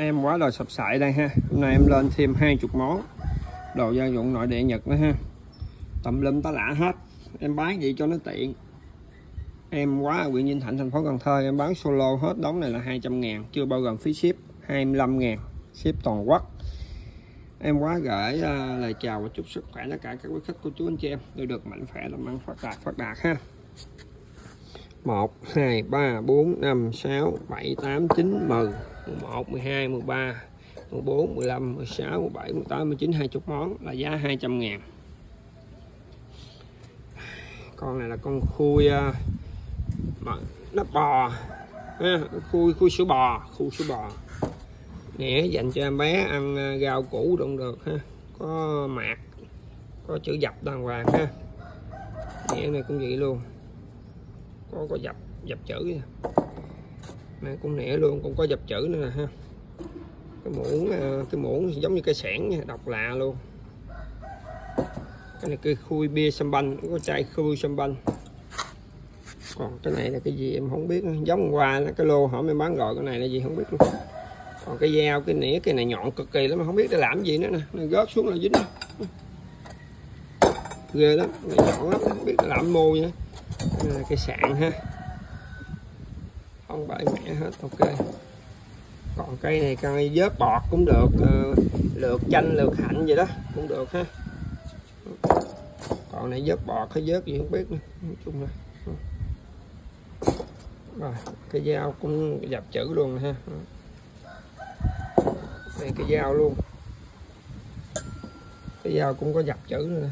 em quá là sập sại đây ha. Hôm nay em lên thêm hai chục món. Đồ gia dụng nội địa nhật nữa ha. Tầm lum tá lạ hết. Em bán gì cho nó tiện. Em quá ở huyện Vinh Thạnh thành phố Cần Thơ. Em bán solo hết. Đóng này là 200 ngàn. Chưa bao gồm phí ship. 25 ngàn. Ship toàn quốc. Em quá gửi uh, à, lời chào và chúc sức khỏe tất cả các quý khách của chú anh chị em. Đều được mạnh khỏe làm ăn phát đạt phát đạt ha. 1 2 3 4 5 6 7 8 9 10 11 12 13 14 15 16 17 18 19 20 món là giá 200 ngàn. Con này là con khui uh, nó bò khui khui sữa bò khui sữa bò. Nè dành cho em bé ăn à, rau củ cũng được ha có mạc có chữ dập đàng hoàng ha. Nè này cũng vậy luôn có có dập dập chữ này cũng nẻ luôn cũng có dập chữ nữa nè, ha. Cái muỗng ờ, cái muỗng giống như cây sẻn độc lạ luôn. Cái này cái khui bia sâm banh có chai khui sâm banh còn cái này là cái gì em không biết giống qua cái lô hỏi em bán gọi cái này là gì không biết luôn còn cái dao, cái nĩa, cái này nhọn cực kỳ lắm, mà không biết để làm gì nữa nè, nó rớt xuống là dính. Ghê lắm nhọn lắm, không biết làm mô nữa. Cái sạn ha không bãi mẹ hết, ok. Còn cây này cây vớt bọt cũng được ờ, lượt chanh lượt hạnh gì đó, cũng được ha. Còn này vớt bọt hay vớt gì không biết nữa, nói chung là ừ. rồi, cái dao cũng dập chữ luôn ha. Này cái dao luôn. Cái dao cũng có dập chữ nữa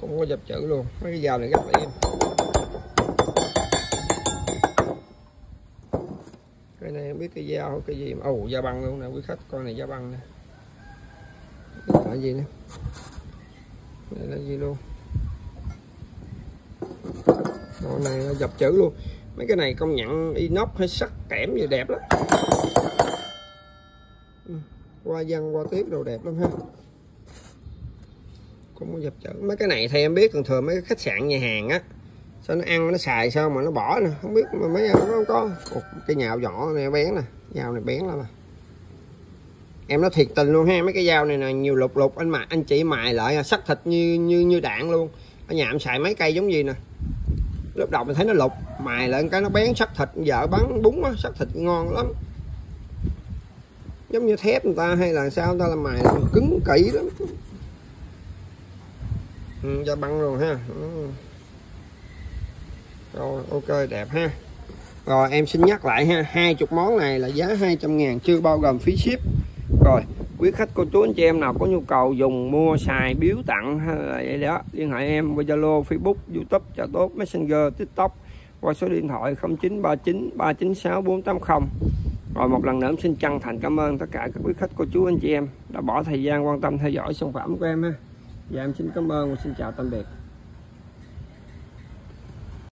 cũng có dập chữ luôn. Mấy cái dao này rất là im. Cái này không biết cái dao cái gì mà ồ, da băng luôn nè, quý khách, con này da băng nè. Là gì nữa đây là gì luôn con này nó dập chữ luôn. Mấy cái này công nhận inox hay sắt kẽm gì đẹp lắm. Ừ, qua văn, qua tiếp đồ đẹp lắm ha. Cũng có dập chữ. Mấy cái này thì em biết, thường thường mấy cái khách sạn nhà hàng á sao nó ăn nó xài sao mà nó bỏ nè? Không biết mà mấy em không có. Ủa, cái nhào nhỏ này bén nè. Dao này bén lắm à. Em nói thiệt tình luôn ha mấy cái dao này là nhiều lục lục. Anh mà anh chị mài lại sắc thịt như như như đạn luôn. Ở nhà em xài mấy cây giống gì nè. Lúc đầu mình thấy nó lục mài lại cái nó bén sắc thịt vợ bắn bún á sắc thịt ngon lắm. Giống như thép người ta hay là sao người ta làm mài làm cứng kỹ lắm. Ừ, cho băng luôn ha. Ừ rồi, ok, đẹp ha. Rồi, em xin nhắc lại ha, hai chục món này là giá 200 ngàn, chưa bao gồm phí ship. Rồi, quý khách cô chú, anh chị em nào có nhu cầu dùng, mua, xài, biếu tặng hay là vậy đó, liên hệ em qua zalo, facebook, youtube chợ tốt messenger, tiktok, qua số điện thoại 0939 396 480 rồi, một lần nữa em xin chân thành cảm ơn tất cả các quý khách, cô chú, anh chị em đã bỏ thời gian quan tâm theo dõi sản phẩm của em ha. Và em xin cảm ơn và xin chào tạm biệt.